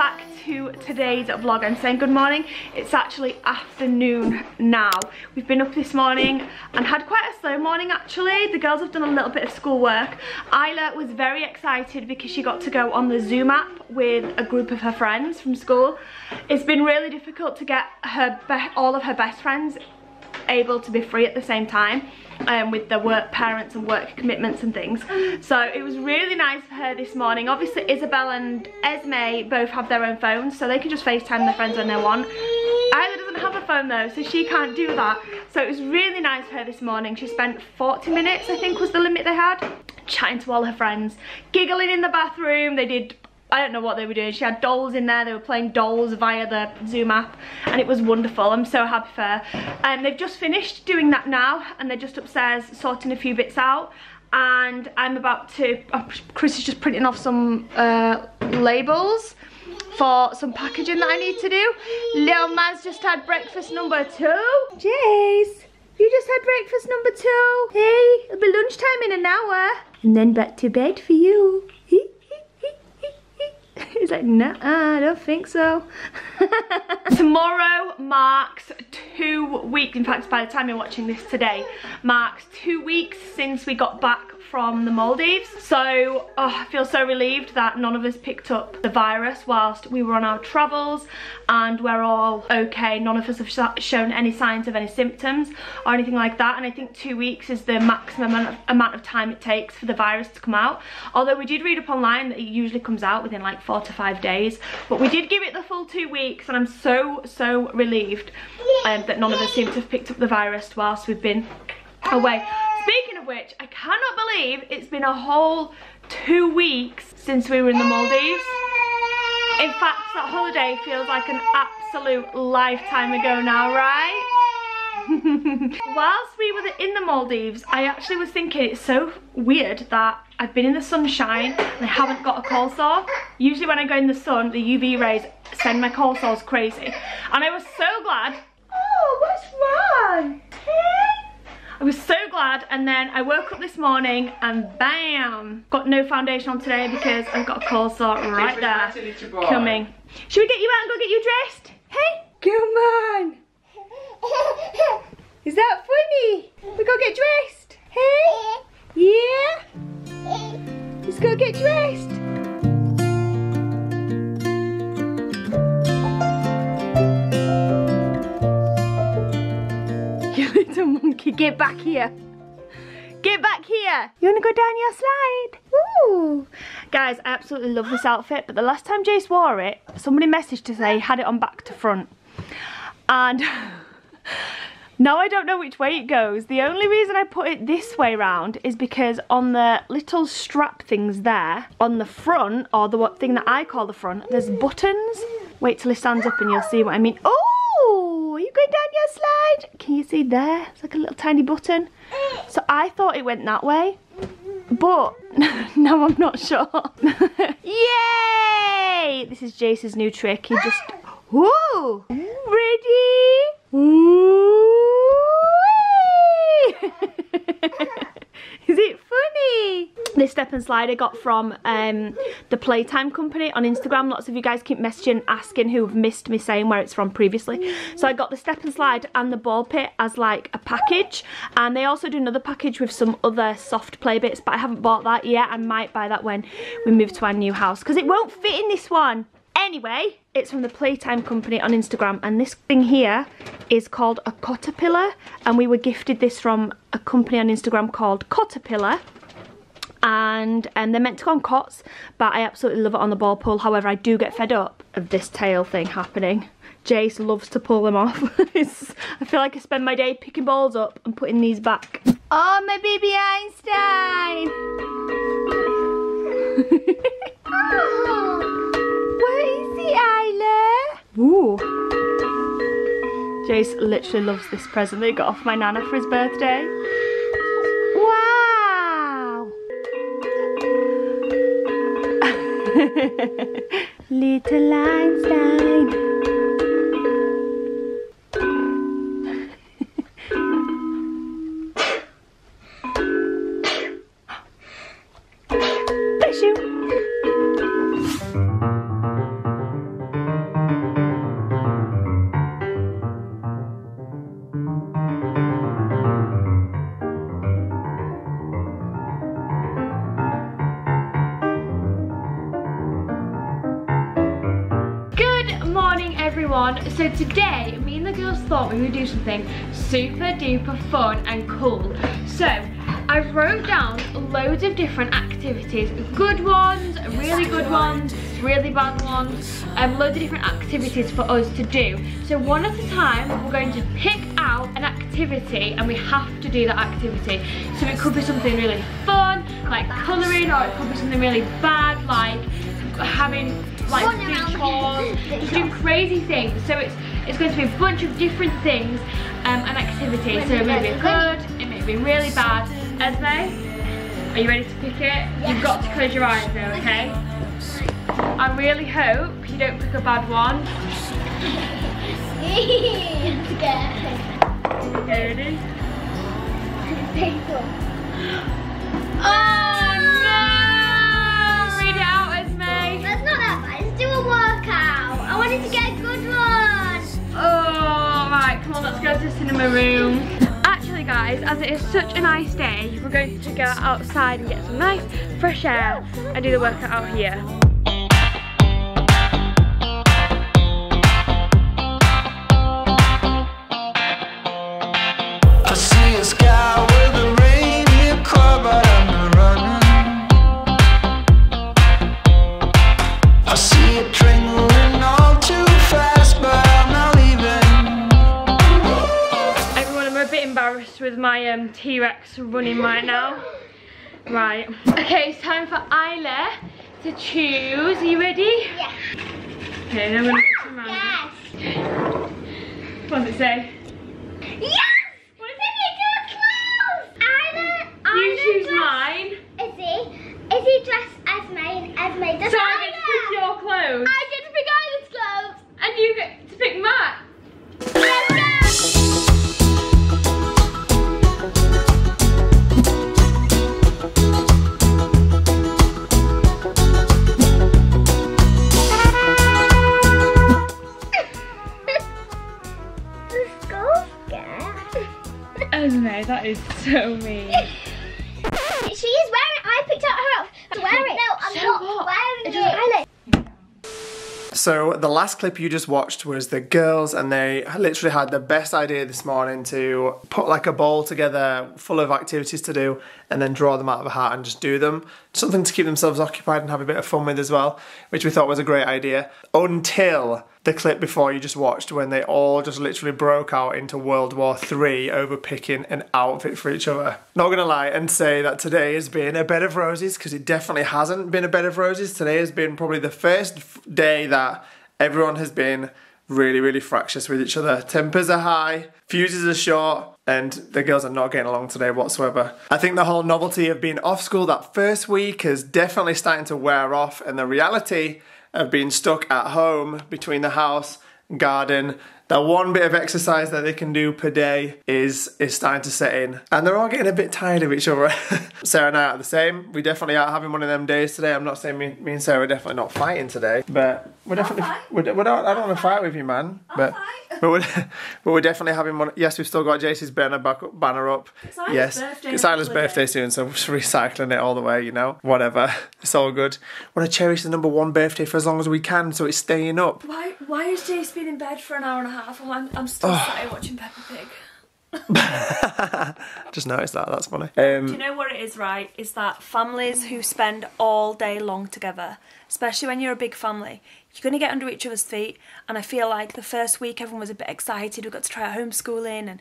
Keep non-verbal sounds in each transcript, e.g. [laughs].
back to today's vlog. I'm saying good morning, it's actually afternoon now. We've been up this morning and had quite a slow morning actually. The girls have done a little bit of schoolwork. Isla was very excited because she got to go on the Zoom app with a group of her friends from school. It's been really difficult to get her all of her best friends able to be free at the same time um, with the work parents and work commitments and things. So it was really nice for her this morning. Obviously Isabelle and Esme both have their own phones so they can just FaceTime their friends when they want. Isla doesn't have a phone though so she can't do that. So it was really nice for her this morning. She spent 40 minutes I think was the limit they had chatting to all her friends, giggling in the bathroom. They did I don't know what they were doing. She had dolls in there. They were playing dolls via the Zoom app and it was wonderful. I'm so happy for her. Um, they've just finished doing that now and they're just upstairs sorting a few bits out and I'm about to, oh, Chris is just printing off some uh, labels for some packaging that I need to do. Little man's just had breakfast number two. Jace, you just had breakfast number two. Hey, it'll be lunchtime in an hour. And then back to bed for you. [laughs] He's like, nah, I don't think so. [laughs] Tomorrow marks two weeks, in fact by the time you're watching this today, marks two weeks since we got back from the Maldives. So oh, I feel so relieved that none of us picked up the virus whilst we were on our travels and we're all okay. None of us have shown any signs of any symptoms or anything like that. And I think two weeks is the maximum amount of, amount of time it takes for the virus to come out. Although we did read up online that it usually comes out within like four to five days. But we did give it the full two weeks and I'm so, so relieved um, that none of us seem to have picked up the virus whilst we've been away. Speaking of which, I cannot believe it's been a whole two weeks since we were in the Maldives. In fact, that holiday feels like an absolute lifetime ago now, right? [laughs] Whilst we were in the Maldives, I actually was thinking it's so weird that I've been in the sunshine and I haven't got a cold sore. Usually when I go in the sun, the UV rays send my cold sores crazy. And I was so glad. Oh, what's wrong? I was so glad and then I woke up this morning and bam, got no foundation on today because I've got a cold sore right there coming. Should we get you out and go get you dressed? Hey, come on. [laughs] Is that funny? We go get dressed. Hey? [laughs] Yeah? Let's go get dressed. Little monkey, get back here. Get back here. You wanna go down your slide? Ooh. Guys, I absolutely love this outfit, but the last time Jace wore it, somebody messaged to say he had it on back to front. And [laughs] now I don't know which way it goes. The only reason I put it this way round is because on the little strap things there, on the front, or the thing that I call the front, there's buttons. Wait till he stands up and you'll see what I mean. Oh! You your slide? Can you see there? It's like a little tiny button. So I thought it went that way. But [laughs] now I'm not sure. [laughs] Yay! This is Jace's new trick. He just... Whoa! Ready? [laughs] Is it funny? This step and slide I got from um, the Playtime company on Instagram. Lots of you guys keep messaging asking who have missed me saying where it's from previously. So I got the step and slide and the ball pit as like a package. And they also do another package with some other soft play bits, but I haven't bought that yet. I might buy that when we move to our new house because it won't fit in this one. Anyway, it's from the Playtime Company on Instagram and this thing here is called a Caterpillar and we were gifted this from a company on Instagram called Caterpillar and and they're meant to go on cots but I absolutely love it on the ball pull. However I do get fed up of this tail thing happening. Jace loves to pull them off. [laughs] I feel like I spend my day picking balls up and putting these back. Oh my baby Einstein [laughs] oh. Ooh. Jace literally loves this present they got off my nana for his birthday. Wow! [laughs] Little Einstein. Super duper fun and cool. So I wrote down loads of different activities, good ones, really good ones, really bad ones, um, loads of different activities for us to do. So one at a time, we're going to pick out an activity and we have to do that activity. So it could be something really fun, like colouring, or it could be something really bad, like having like chores, [laughs] doing crazy things. So it's it's going to be a bunch of different things um, and activities. So it may be good, it may be really bad. Esme, are you ready to pick it? Yes. You've got to close your eyes though, okay? I really hope you don't pick a bad one. [laughs] okay, ready? [gasps] Oh! no! Read out, Esme. Let's not. wanted to get a good one. Cinema room. Actually, guys, as it is such a nice day, we're going to go outside and get some nice fresh air and do the workout out here. Um, T-Rex running right now. Right. Okay, it's time for Isla to choose. Are you ready? Yeah. Okay, then I'm gonna some around. Yes. What does it say? Yes! What is it? clothes! Isla, You choose mine. Izzy. Izzy dressed as mine. As mine. So I get to pick your clothes? I The last clip you just watched was the girls and they literally had the best idea this morning to put like a bowl together full of activities to do and then draw them out of a hat and just do them. Something to keep themselves occupied and have a bit of fun with as well, which we thought was a great idea. Until the clip before you just watched when they all just literally broke out into World War III over picking an outfit for each other. Not gonna lie and say that today has been a bed of roses because it definitely hasn't been a bed of roses. Today has been probably the first day that everyone has been really, really fractious with each other. Tempers are high, fuses are short, and the girls are not getting along today whatsoever. I think the whole novelty of being off school that first week is definitely starting to wear off, and the reality of being stuck at home between the house, garden, that one bit of exercise that they can do per day is is starting to set in. And they're all getting a bit tired of each other. [laughs] Sarah and I are the same. We definitely are having one of them days today. I'm not saying me, me and Sarah are definitely not fighting today, but we're definitely, we're, we're not, I don't want to fight with you, man. But, but, we're, [laughs] but we're definitely having one. Yes, we've still got Jace's banner, back up, banner up. It's yes, birthday it's Isla's birthday soon, so we're recycling it all the way, you know. Whatever. [laughs] It's all good. want to cherish the number one birthday for as long as we can so it's staying up. Why, why has Jace been in bed for an hour and a half and I'm, I'm still oh. sat watching Peppa Pig? [laughs] Just noticed that, that's funny. Um, Do you know what it is, right? Is that families who spend all day long together, especially when you're a big family, you're going to get under each other's feet. And I feel like the first week everyone was a bit excited, we got to try homeschooling, and,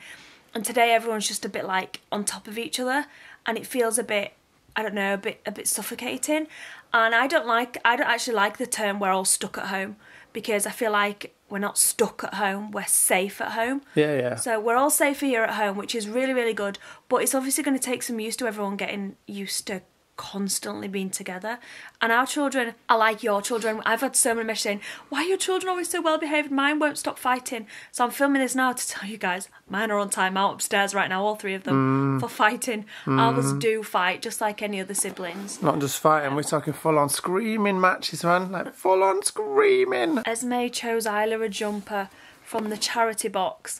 and today everyone's just a bit like on top of each other, and it feels a bit, I don't know, a bit a bit suffocating. And I don't like, I don't actually like the term we're all stuck at home because I feel like we're not stuck at home, we're safe at home. Yeah, yeah. So we're all safer here at home, which is really, really good. But it's obviously going to take some use to everyone getting used to constantly being together. And our children are like your children. I've had so many messages saying, Why are your children always so well behaved? Mine won't stop fighting. So I'm filming this now to tell you guys, mine are on time out upstairs right now, all three of them, mm. for fighting. Mm. Ours do fight just like any other siblings. Not just fighting, we're talking full on screaming matches, man. Like full on screaming. Esme chose Isla a jumper from the charity box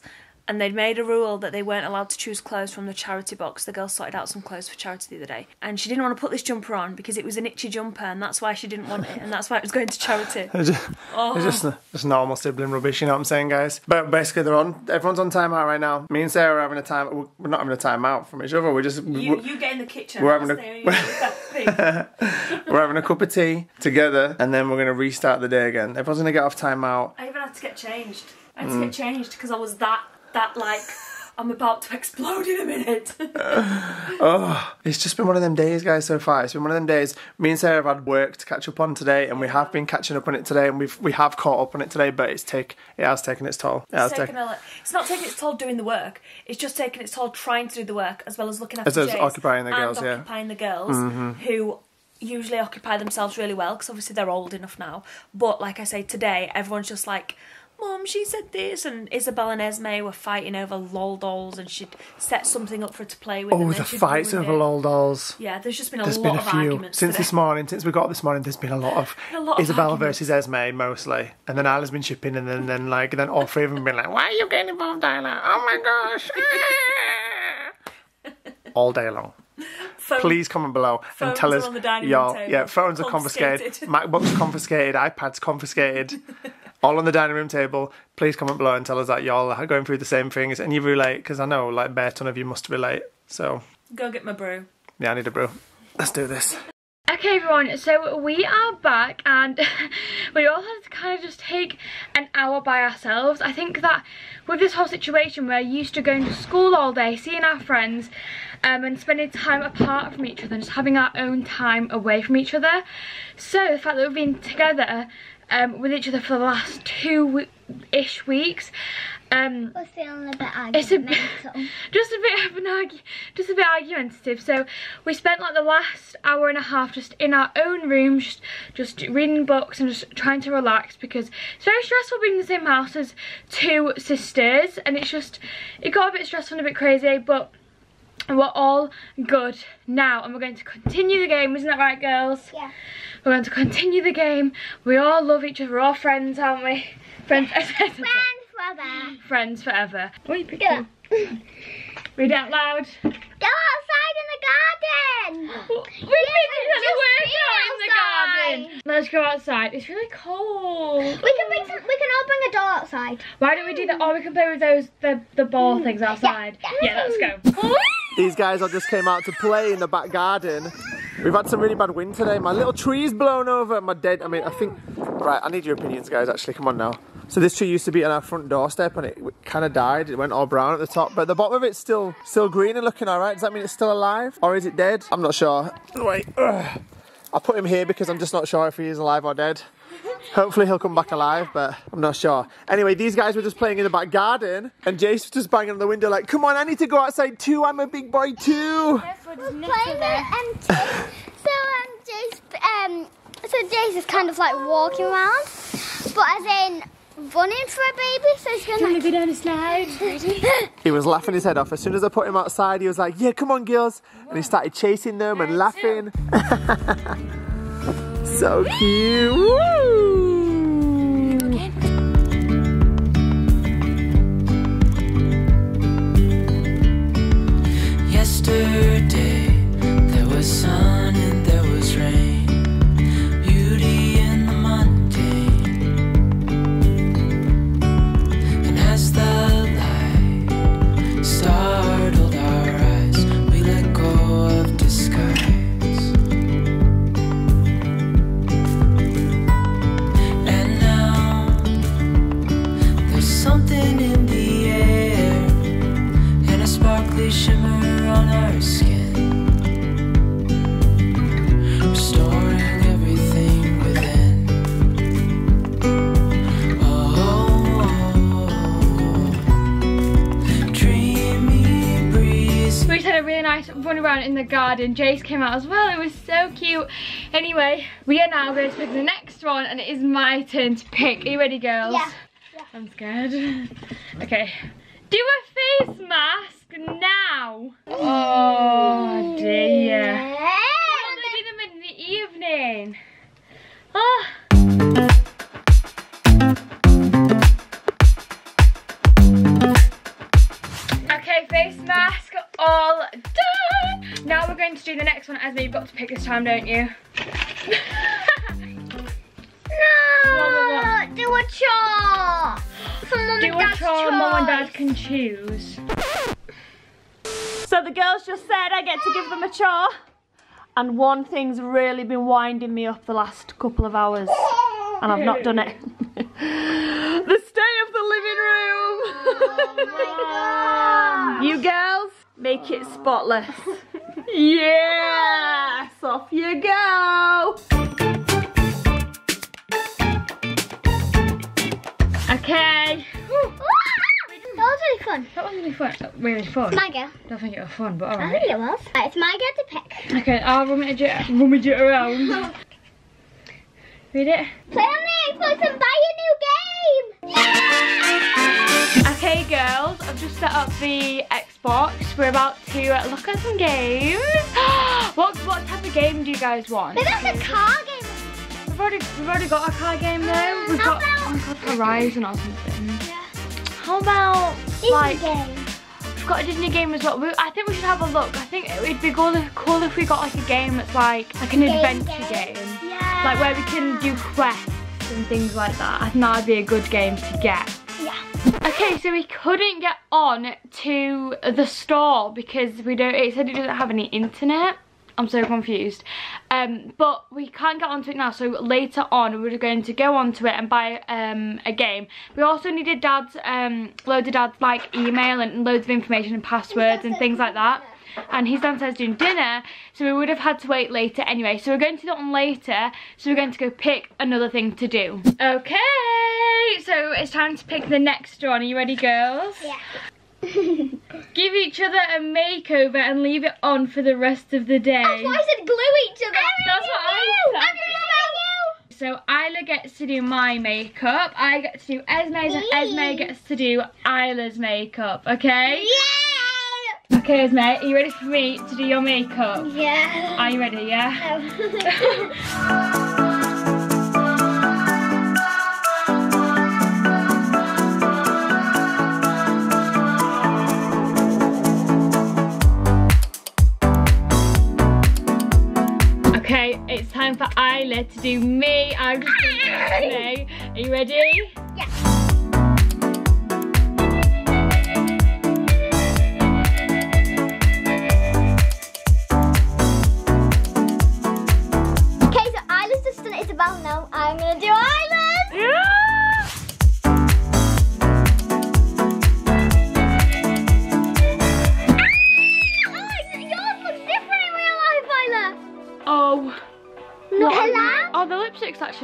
and they'd made a rule that they weren't allowed to choose clothes from the charity box. The girl sorted out some clothes for charity the other day, and she didn't want to put this jumper on because it was an itchy jumper, and that's why she didn't want it, and that's why it was going to charity. [laughs] It's just, Oh. it's just, just normal sibling rubbish, you know what I'm saying, guys? But basically, they're on. Everyone's on timeout right now. Me and Sarah are having a time. we're- We're not having a timeout from each other. We're just You, we're, you get in the kitchen. we're having a- [laughs] [laughs] we're having a cup of tea together, and then we're gonna restart the day again. Everyone's gonna get off timeout. I even had to get changed. I had to mm. get changed because I was that that like I'm about to explode in a minute. [laughs] Oh, it's just been one of them days, guys. So far, it's been one of them days. Me and Sarah have had work to catch up on today, and we have been catching up on it today, and we've we have caught up on it today. But it's take it has taken its toll. It has it's, taken it's not taking its toll doing the work. It's just taking its toll trying to do the work as well as looking after As occupying the and yeah. Mm-hmm. occupying the girls who usually occupy themselves really well because obviously they're old enough now. But like I say, today everyone's just like. Mum, she said this, and Isabelle and Esme were fighting over lol dolls, and she'd set something up for her to play with. Oh, the fights over it. lol dolls. Yeah, there's just been a There's lot been a of few arguments since today. this morning. Since we got up this morning, there's been a lot of A lot of arguments. versus Esme mostly, and then Isla's been chipping, and then then like then all three of them been like, "Why are you getting involved, Isla? Oh my gosh!" [laughs] all day long. Phones- Please comment below and tell us on the dining room y'all. Yeah, phones are confiscated, Confiscated. MacBooks confiscated, iPads confiscated. [laughs] All on the dining room table. Please comment below and tell us that y'all are going through the same things and you relate because I know like bare ton of you must relate. So Go get my brew. yeah, I need a brew. Let's do this. Okay everyone, so we are back and [laughs] we all had to kind of just take an hour by ourselves. I think that with this whole situation we're used to going to school all day, seeing our friends um, and spending time apart from each other and just having our own time away from each other. So the fact that we've been together um, with each other for the last two-ish weeks um, We're feeling a bit it's a bit, [laughs] just a bit of an argu- just a bit argumentative. So we spent like the last hour and a half just in our own rooms, just, just reading books and just trying to relax because it's very stressful being in the same house as two sisters, and it's just it got a bit stressful and a bit crazy, but. We're all good now and we're going to continue the game, isn't that right girls? Yeah. We're going to continue the game. We all love each other, we're all friends, aren't we? Friends, Friends forever. friends forever. What are you picking? up. Read out loud. Go outside in the garden. We've been just the work be out in the garden. Let's go outside. It's really cold. We can bring some. We can all bring a doll outside. Why don't we do that? Or we can play with those the the ball mm. things outside. yeah. Yeah, let's go. [laughs] These guys all just came out to play in the back garden. We've had some really bad wind today. My little tree's blown over. My dead. I mean, I think. Right, I need your opinions, guys. Actually, come on now. So this tree used to be on our front doorstep, and it kind of died. It went all brown at the top, but the bottom of it's still still green and looking all right. Does that mean it's still alive, or is it dead? I'm not sure. Wait. ugh. I put him here because I'm just not sure if he is alive or dead. Hopefully he'll come back alive, but I'm not sure. Anyway, these guys were just playing in the back garden, and Jace was just banging on the window like, "Come on, I need to go outside too. I'm a big boy too." Playing with um, so um, Jace, um, so Jace is kind of like walking around, but as in running for a baby. So he's going to go down a slide? [laughs] He was laughing his head off. As soon as I put him outside, he was like, "Yeah, come on, girls!" And he started chasing them and laughing. [laughs] so cute. Woo! Yesterday there was sun around in the garden. Jace came out as well. It was so cute. Anyway, we are now going to pick the next one, and it is my turn to pick. Are you ready, girls? Yeah. I'm scared. Okay. Do a face mask now. Oh dear. Yeah. I'm gonna do them in the evening. Oh. Okay, face mask all done. Now we're going to do the next one. Esme, you've got to pick this time, don't you? [laughs] No! Do a chore! From mum do a dad's chore mum and dad can choose. So the girls just said I get to give them a chore. And one thing's really been winding me up the last couple of hours. And I've not done it. [laughs] the stay of the living room. Oh [laughs] you girls, make it spotless. Yes, off you go. Okay. That was really fun. That was really fun. Really fun. My go. don't think it was fun, but alright. I think it was. Right, it's my go to pick. Okay, I'll rummage it, rummage it around. [laughs] Read it. Play on the Xbox and buy a new game! Okay, girls, I've just set up the Xbox. We're about to look at some games. [gasps] what what type of game do you guys want? Maybe that's a car game. We've already we've already got a car game though. Mm, we've got about- oh God, Horizon or something. Yeah. How about Disney like game. we've got a Disney game as well. We, I think we should have a look. I think it'd be cool if, cool if we got like a game that's like like an Game adventure game. game. Yeah. like where we can do quests and things like that. I think that'd be a good game to get. Okay, so we couldn't get on to the store because we don't. It said it doesn't have any internet. I'm so confused. Um, but we can't get onto it now. So later on, we're going to go onto it and buy um, a game. We also needed Dad's um, loads of Dad's like email and loads of information and passwords and things like that and he's downstairs doing dinner so we would have had to wait later anyway. So we're going to do that on later so we're going to go pick another thing to do. Okay so it's time to pick the next one. Are you ready girls? Yeah. [laughs] give each other a makeover and leave it on for the rest of the day. That's why I said glue each other. That's what I said. So Isla gets to do my makeup. I get to do Esme's and Esme gets to do Isla's makeup okay? Yay! Okay Esme are you ready for me to do your makeup Yeah. are you ready yeah [laughs] um. Okay, it's time for Isla to do me. I'm just doing Esme. Are you ready?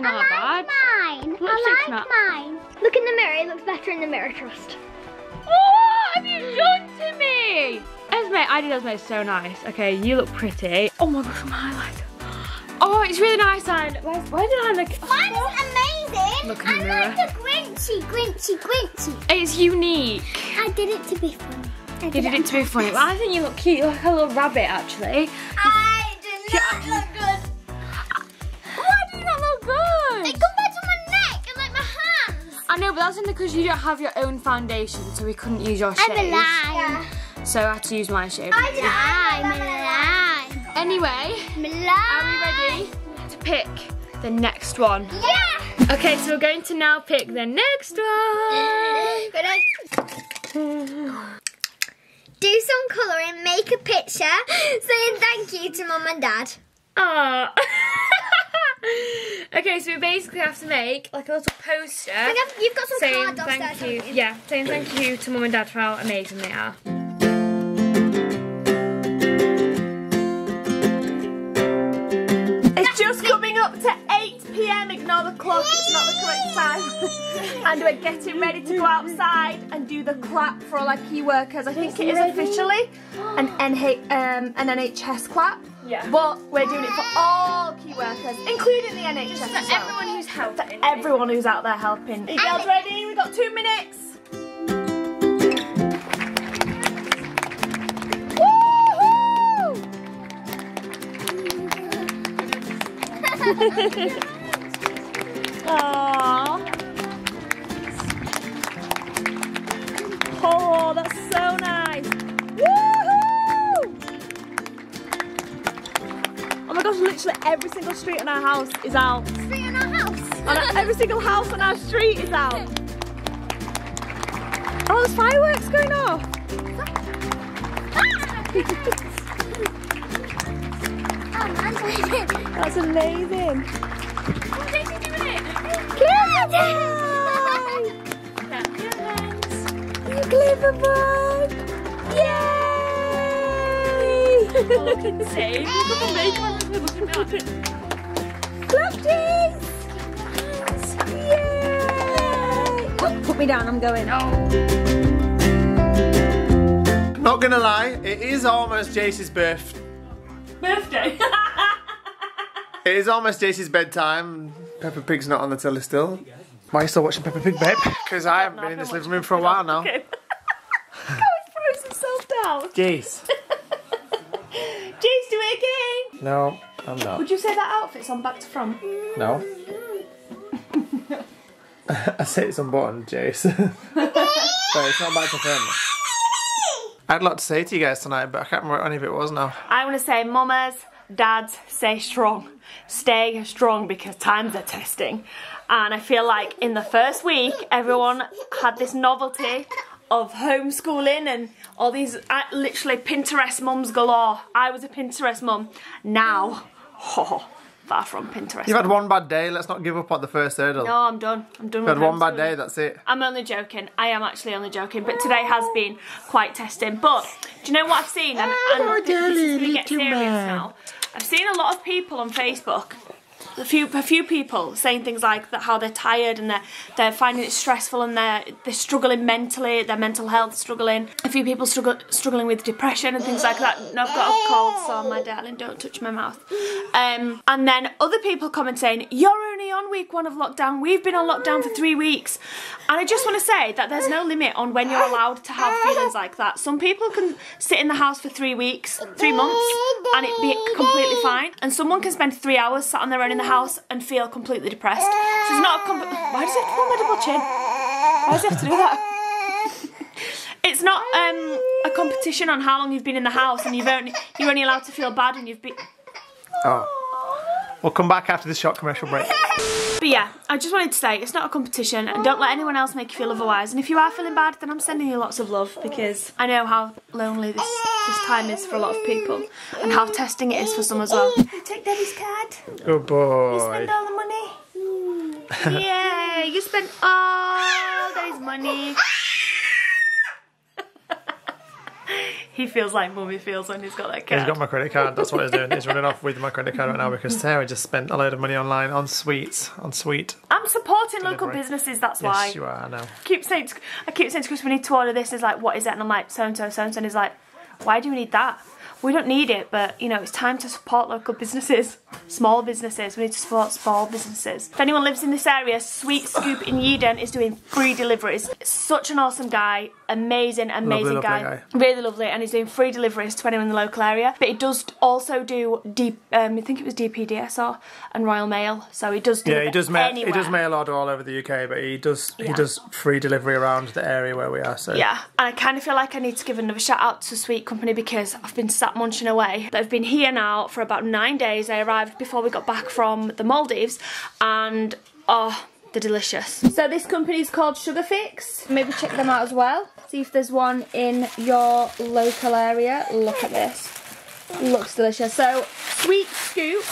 Lipstick's actually I like bad. mine. Lipstick's I like not- mine. Look in the mirror. It looks better in the mirror. Trust. What have you done to me? Esme, I did Esme so nice. Okay, you look pretty. Oh my gosh, my highlighter. Oh, it's really nice. And where's, where did I look? Mine is amazing. Look in the I mirror. like the Grinchy, Grinchy, Grinchy. It's unique. I did it to be funny. I You did it to be funny. Well, I think you look cute. You look like a little rabbit, actually. I did not look good. I know, but that's only because you don't have your own foundation, so we couldn't use your shade. I'm a lie. So I had to use my shade. I did. I'm a lie. Anyway, I'm a are we ready to pick the next one? Yeah. Okay, so we're going to now pick the next one. Do some colouring, make a picture, saying thank you to mum and dad. Ah. [laughs] [laughs] okay, so we basically have to make like a little poster I think I've- You've got some saying cards thank upstairs. you. you? Yeah, saying thank you to mum and dad for how amazing they are. It's just coming up to 8 p.m. Ignore the clock, it's not the correct time. [laughs] and we're getting ready to go outside and do the clap for all our key workers. I think it is officially an, NH, um, an NHS clap. Yeah. But we're doing it for all key workers, including the NHS. For as well. everyone who's helping. Everyone who's out there helping. Are you girls ready? We've got two minutes. [laughs] [laughs] [laughs] Woohoo! Every single street in our house is out. Street in our house. [laughs] And every single house on our street is out. Oh, there's fireworks going off. Oh. [laughs] That's amazing. You clever [laughs] bug! Yay! Clapties! Yay! Oh, put me down, I'm going. Not gonna lie, it is almost Jace's birth. Birthday! [laughs] It is almost Jace's bedtime. Peppa Pig's not on the telly still. Why are you still watching Peppa Pig, babe? [laughs] Because I haven't been in this living room for a while now. Okay. [laughs] Go, he throws himself down. Jace. Jace, do it again! No, I'm not. Would you say that outfit's on back to front? No. [laughs] I say it's unbuttoned, Jace. [laughs] but it's not back to front. I had a lot to say to you guys tonight, but I can't remember what any of it was now. I want to say, mamas, dads, stay strong. Stay strong because times are testing. And I feel like in the first week, everyone had this novelty of homeschooling and all these uh, literally Pinterest mums galore. I was a Pinterest mum. Now, [laughs] oh, far from Pinterest. You've had one bad day, let's not give up on the first hurdle. No, I'm done. I'm done You've had one bad day, that's it. I'm only joking. I am actually only joking. But today has been quite testing. But do you know what I've seen? And, and Oh, this is going to get serious man. now. I've seen a lot of people on Facebook. A few, a few people saying things like that, how they're tired and they're they're finding it stressful and they're they're struggling mentally, their mental health struggling. A few people struggle struggling with depression and things like that. No, I've got a cold, so my darling, don't touch my mouth. Um, and then other people comment saying, "You're only on week one of lockdown. We've been on lockdown for three weeks." And I just want to say that there's no limit on when you're allowed to have feelings like that. Some people can sit in the house for three weeks, three months, and it be completely fine. And someone can spend three hours sat on their own in the house and feel completely depressed. So it's not a Why does it my double chin? Why does have to do that? [laughs] It's not um, a competition on how long you've been in the house, and you've only you're only allowed to feel bad, and you've been. Oh. We'll come back after this short commercial break. [laughs] But yeah, I just wanted to say it's not a competition, and don't let anyone else make you feel otherwise. And if you are feeling bad, then I'm sending you lots of love because I know how lonely this this time is for a lot of people, and how testing it is for some as well. Take Debbie's card. Good boy. [laughs] You spend all the money. Yay! You spent all Daddy's money. He feels like mummy feels when he's got that card. He's got my credit card. That's what he's doing. He's running off with my credit card right now because Sarah just spent a load of money online on sweets. On sweet. I'm supporting local businesses. That's why. Yes, you are. I know. keep saying to, I keep saying to Chris, we need to order this. Is like, what is it? And I'm like, so and so, so and so. And he's like, why do we need that? We don't need it, but you know, it's time to support local businesses, small businesses. We need to support small businesses. If anyone lives in this area, Sweet Scoop in Yeadon is doing free deliveries. Such an awesome guy, amazing, amazing lovely guy. guy. really lovely, and he's doing free deliveries to anyone in the local area. But he does also do D, um, I think it was DPDSR and Royal Mail. So he does. Yeah, he does mail. He does mail order all over the UK, but he does he does free delivery around the area where we are. So Yeah, and I kind of feel like I need to give another shout out to Sweet Company because I've been sat munching away. They've been here now for about nine days. They arrived before we got back from the Maldives, and oh, they're delicious. So this company is called Sugar Fix. Maybe check them out as well. See if there's one in your local area. Look at this. Looks delicious. So Sweet Scoop.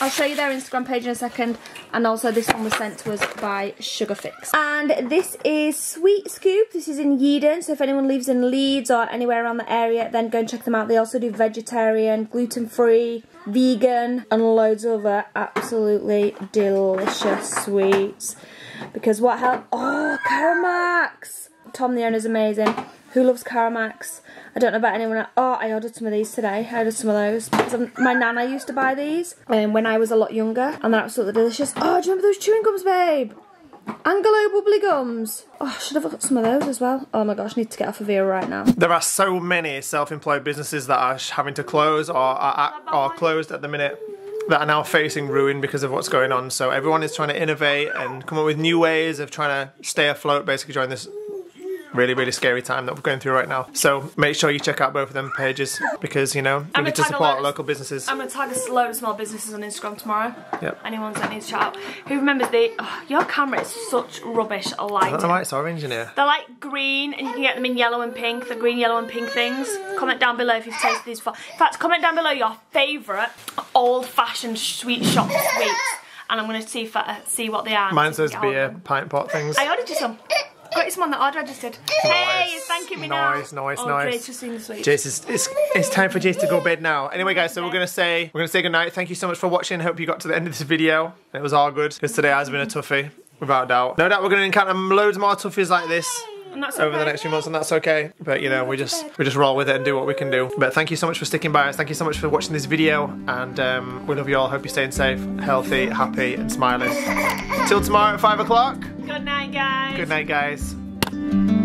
I'll show you their Instagram page in a second. And also this one was sent to us by Sugar Fix. And this is Sweet Scoop. This is in Yeadon. So if anyone lives in Leeds or anywhere around the area, then go and check them out. They also do vegetarian, gluten-free, vegan, and loads of other absolutely delicious sweets. Because what help? Oh, Caramacs! Tom the owner's amazing. Who loves Caramacs? I don't know about anyone else. Oh, I ordered some of these today. I ordered some of those. Because my nana used to buy these um, when I was a lot younger. And they're absolutely delicious. Oh, do you remember those chewing gums, babe? Anglo Bubbly gums. Oh, I should have got some of those as well. Oh my gosh, need to get off of here right now. There are so many self-employed businesses that are having to close or are, at, are closed at the minute that are now facing ruin because of what's going on. So everyone is trying to innovate and come up with new ways of trying to stay afloat, basically during this really, really scary time that we're going through right now. So make sure you check out both of them pages because, you know, we need to gonna tag a support local businesses. I'm going to tag a load of small businesses on Instagram tomorrow. Yep. Anyone that needs a shout out. Who remembers the. Oh, your camera is such rubbish lighting. why it's orange in here. They're like green and you can get them in yellow and pink, the green, yellow and pink things. Comment down below if you've tasted these before. In fact, comment down below your favourite old fashioned sweet shop sweets and I'm going to see I, uh, see what they are. Mine says we can get hold beer, pint pot things. I ordered you some. Got you some on the order registered. Hey, it's thanking me now. Nice, nice, oh, nice. Oh, just seen the sweet. Jace, it's, it's, it's time for Jace to go bed now. Anyway, guys, so we're gonna say we're gonna say goodnight. Thank you so much for watching. Hope you got to the end of this video. It was all good because today has been a toughie, without doubt. No doubt we're gonna encounter loads more toughies like this And that's over the next few months, and that's okay. But you know, we just we just roll with it and do what we can do. But thank you so much for sticking by us. Thank you so much for watching this video, and um, we love you all. Hope you're staying safe, healthy, happy, and smiling. Till tomorrow at five o'clock. Good night, guys. Good night, guys.